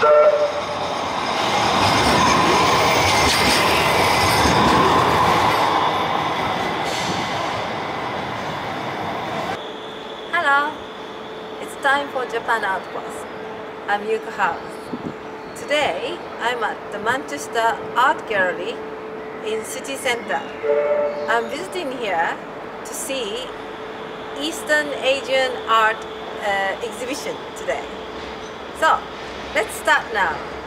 Hello, it's time for Japan Outpost. I'm Yuko House. Today, I'm at the Manchester Art Gallery in city center. I'm visiting here to see Eastern Asian art uh, exhibition today. So, let's start now.